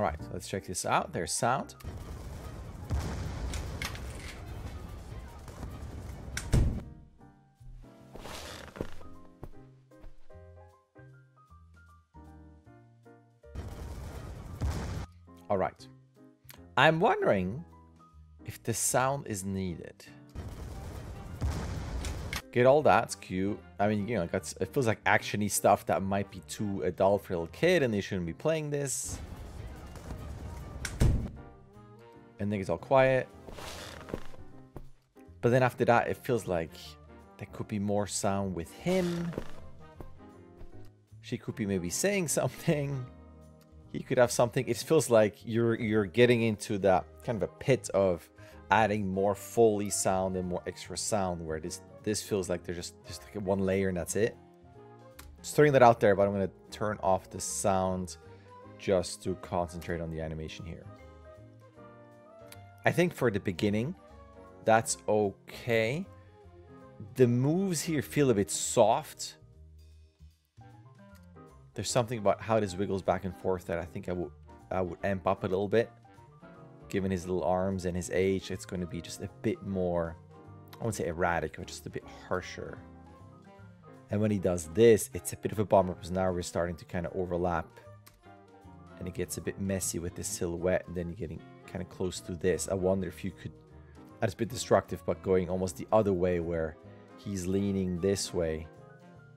All right, let's check this out. There's sound. All right. I'm wondering if the sound is needed. Get all that, it's cute. I mean, you know, it feels like actiony stuff that might be too adult for a little kid and they shouldn't be playing this. And then it's all quiet. But then after that, it feels like there could be more sound with him. She could be maybe saying something he could have something. It feels like you're you're getting into that kind of a pit of adding more foley sound and more extra sound where this this feels like there's just just like one layer and that's it. Just throwing that out there, but I'm gonna turn off the sound just to concentrate on the animation here. I think for the beginning, that's okay. The moves here feel a bit soft there's something about how this wiggles back and forth that I think I would I would amp up a little bit. Given his little arms and his age, it's going to be just a bit more, I wouldn't say erratic, but just a bit harsher. And when he does this, it's a bit of a bummer because now we're starting to kind of overlap. And it gets a bit messy with this silhouette and then you're getting kind of close to this. I wonder if you could, that's a bit destructive, but going almost the other way where he's leaning this way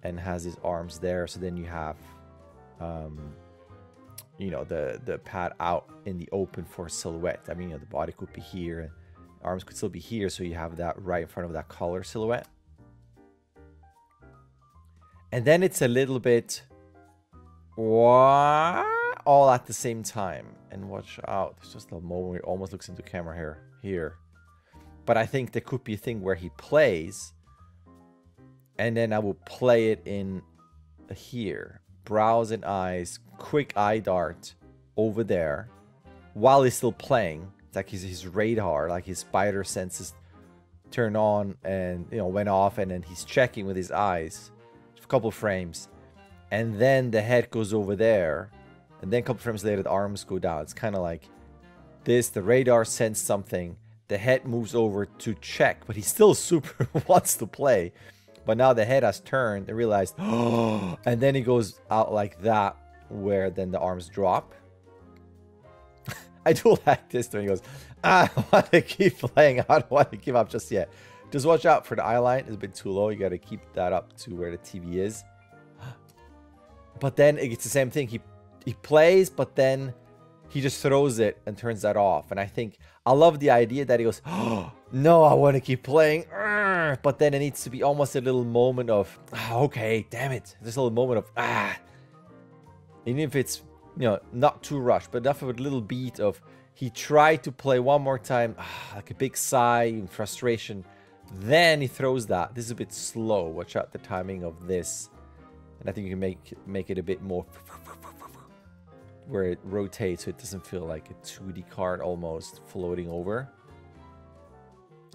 and has his arms there. So then you have um, you know, the, the pad out in the open for silhouette. I mean, you know, the body could be here, arms could still be here, so you have that right in front of that collar silhouette. And then it's a little bit all at the same time. And watch out, there's just a moment where he almost looks into camera here. Here. But I think there could be a thing where he plays, and then I will play it in here brows and eyes, quick eye dart over there while he's still playing. It's like his, his radar, like his spider senses turn on and you know went off and then he's checking with his eyes. A couple frames. And then the head goes over there. And then a couple frames later the arms go down. It's kind of like this, the radar sends something. The head moves over to check, but he still super wants to play. But now the head has turned and realized, and then he goes out like that, where then the arms drop. I do like this when he goes, ah, I want to keep playing. I don't want to give up just yet. Just watch out for the eye line. It's a bit too low. You got to keep that up to where the TV is. But then it's the same thing. He he plays, but then he just throws it and turns that off. And I think I love the idea that he goes, oh, no, I want to keep playing. But then it needs to be almost a little moment of, oh, okay, damn it. This little moment of, ah. Even if it's, you know, not too rushed, but enough of a little beat of, he tried to play one more time, ah, like a big sigh in frustration. Then he throws that. This is a bit slow. Watch out the timing of this. And I think you can make make it a bit more where it rotates so it doesn't feel like a 2D card almost floating over.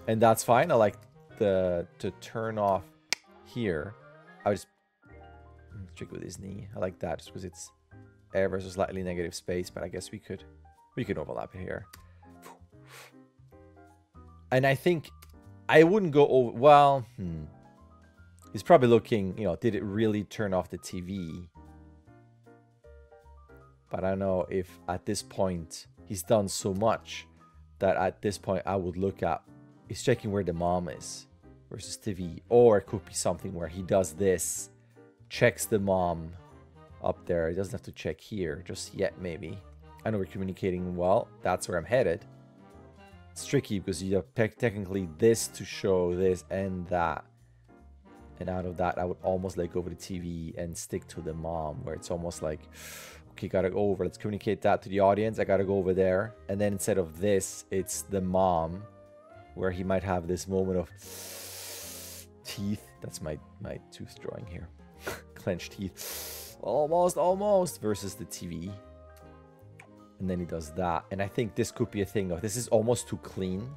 And that's fine. I like the to turn off here. I just trick with his knee. I like that just because it's air versus slightly negative space, but I guess we could we could overlap it here. And I think I wouldn't go over well, hmm. He's probably looking, you know, did it really turn off the TV? But I don't know if at this point he's done so much that at this point I would look at he's checking where the mom is versus TV. Or it could be something where he does this, checks the mom up there. He doesn't have to check here just yet, maybe. I know we're communicating well. That's where I'm headed. It's tricky because you have te technically this to show this and that. And out of that, I would almost like go over the TV and stick to the mom, where it's almost like okay, gotta go over. Let's communicate that to the audience. I gotta go over there. And then instead of this, it's the mom, where he might have this moment of teeth. That's my, my tooth drawing here. Clenched teeth. Almost, almost. Versus the TV. And then he does that. And I think this could be a thing of, this is almost too clean.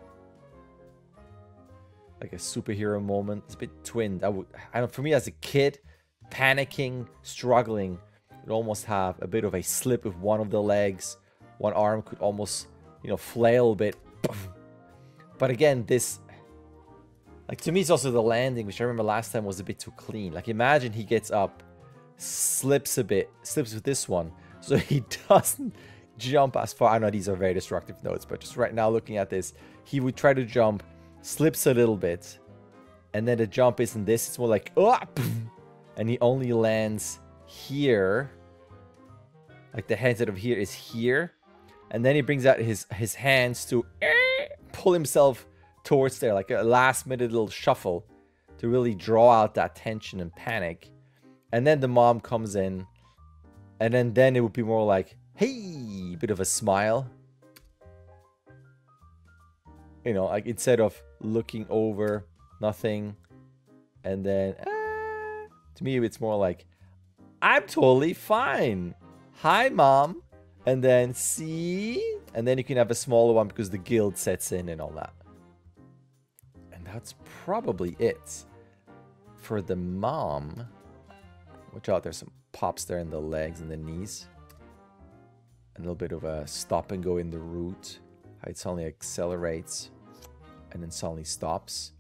Like a superhero moment. It's a bit twinned. I would, I don't, for me as a kid, panicking, struggling, you almost have a bit of a slip with one of the legs, one arm could almost, you know, flail a bit. But again, this, like to me, it's also the landing, which I remember last time was a bit too clean. Like imagine he gets up, slips a bit, slips with this one, so he doesn't jump as far. I know these are very destructive notes, but just right now looking at this, he would try to jump, slips a little bit, and then the jump isn't this. It's more like, oh, and he only lands here. Like the head of here is here. And then he brings out his, his hands to pull himself towards there, like a last minute little shuffle to really draw out that tension and panic. And then the mom comes in. And then, then it would be more like, hey, bit of a smile. You know, like instead of looking over, nothing. And then, uh, to me, it's more like, I'm totally fine. Hi, mom. And then, see? And then you can have a smaller one because the guild sets in and all that. And that's probably it. For the mom, watch out, there's some pops there in the legs and the knees. A little bit of a stop and go in the root. It suddenly accelerates and then suddenly stops.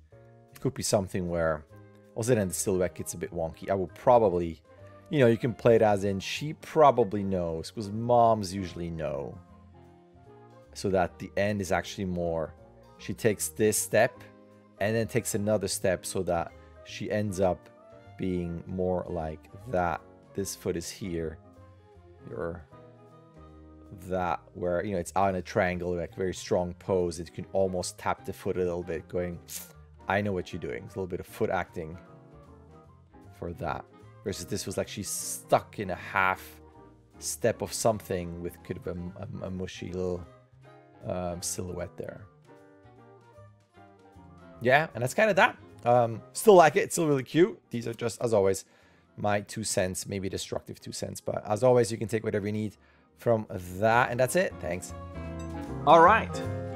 It could be something where also then the silhouette gets a bit wonky. I will probably, you know, you can play it as in she probably knows because moms usually know. So that the end is actually more, she takes this step and then takes another step so that she ends up being more like that. This foot is here. Your that where you know it's out in a triangle like very strong pose it can almost tap the foot a little bit going I know what you're doing it's a little bit of foot acting for that versus this was like she's stuck in a half step of something with kind of a, a, a mushy little um, silhouette there yeah and that's kind of that um, still like it it's still really cute these are just as always my two cents maybe destructive two cents but as always you can take whatever you need from that. And that's it. Thanks. All right.